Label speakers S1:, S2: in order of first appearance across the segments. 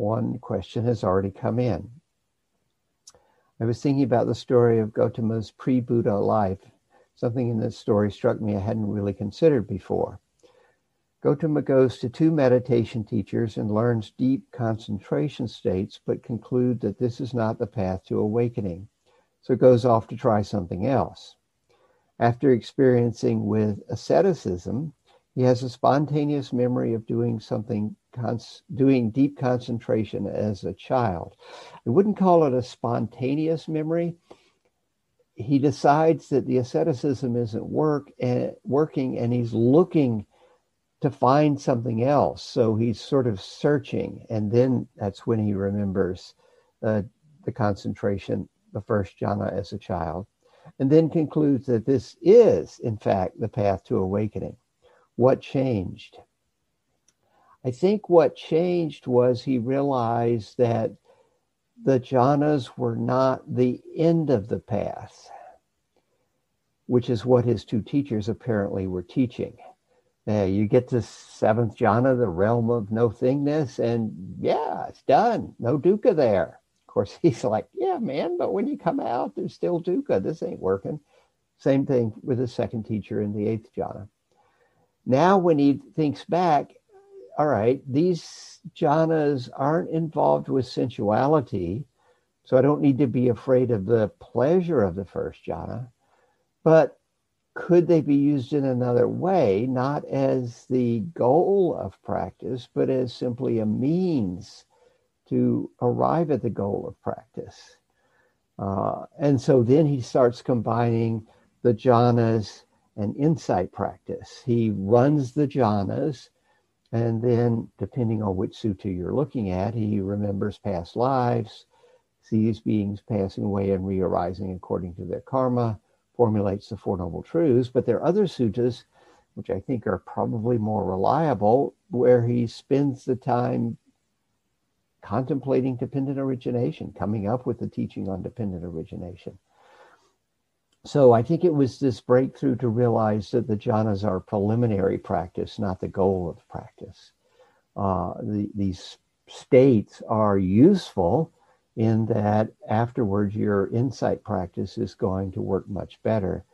S1: one question has already come in. I was thinking about the story of Gotama's pre Buddha life. Something in this story struck me I hadn't really considered before. Gotama goes to two meditation teachers and learns deep concentration states, but conclude that this is not the path to awakening, so goes off to try something else. After experiencing with asceticism, he has a spontaneous memory of doing something, doing deep concentration as a child. I wouldn't call it a spontaneous memory. He decides that the asceticism isn't work, uh, working, and he's looking to find something else. So he's sort of searching, and then that's when he remembers uh, the concentration, the first jhana as a child, and then concludes that this is, in fact, the path to awakening. What changed? I think what changed was he realized that the jhanas were not the end of the path, which is what his two teachers apparently were teaching. Yeah, you get to seventh jhana, the realm of no thingness, and yeah, it's done. No dukkha there. Of course, he's like, yeah, man, but when you come out, there's still dukkha. This ain't working. Same thing with the second teacher in the eighth jhana. Now, when he thinks back, all right, these jhanas aren't involved with sensuality, so I don't need to be afraid of the pleasure of the first jhana. But could they be used in another way, not as the goal of practice, but as simply a means to arrive at the goal of practice? Uh, and so then he starts combining the jhanas and insight practice. He runs the jhanas, and then, depending on which sutta you're looking at, he remembers past lives, sees beings passing away and re arising according to their karma formulates the Four Noble Truths, but there are other suttas, which I think are probably more reliable, where he spends the time contemplating dependent origination, coming up with the teaching on dependent origination. So I think it was this breakthrough to realize that the jhanas are preliminary practice, not the goal of practice. Uh, the, these states are useful in that afterwards your insight practice is going to work much better.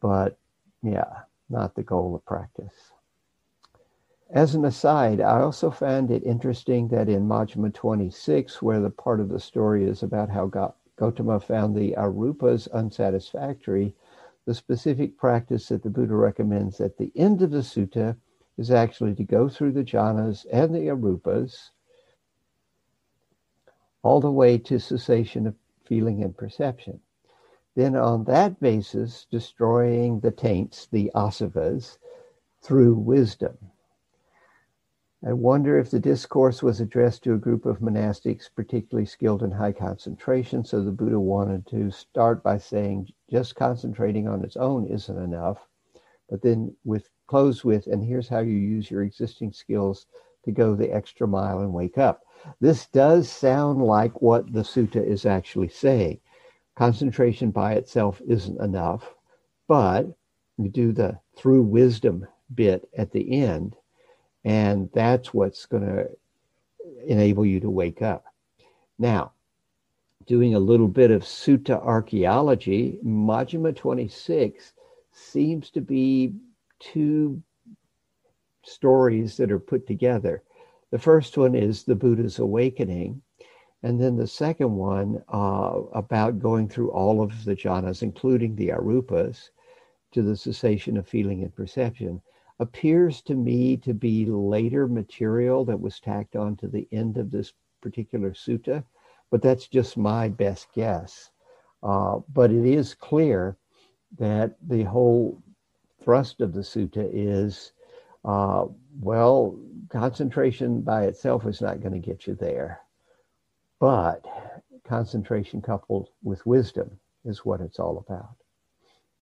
S1: But yeah, not the goal of practice. As an aside, I also found it interesting that in Majjhima 26, where the part of the story is about how Gautama found the arupas unsatisfactory, the specific practice that the Buddha recommends at the end of the sutta is actually to go through the jhanas and the arupas all the way to cessation of feeling and perception. Then, on that basis, destroying the taints, the asavas, through wisdom. I wonder if the discourse was addressed to a group of monastics particularly skilled in high concentration, so the Buddha wanted to start by saying just concentrating on its own isn't enough, but then with close with, and here's how you use your existing skills to go the extra mile and wake up. This does sound like what the sutta is actually saying. Concentration by itself isn't enough, but you do the through wisdom bit at the end, and that's what's going to enable you to wake up. Now, doing a little bit of sutta archaeology, Majjhima 26 seems to be two stories that are put together. The first one is the Buddha's awakening. And then the second one uh, about going through all of the jhanas, including the arupas, to the cessation of feeling and perception, appears to me to be later material that was tacked on to the end of this particular sutta, but that's just my best guess. Uh, but it is clear that the whole thrust of the sutta is uh, well, concentration by itself is not going to get you there. But concentration coupled with wisdom is what it's all about.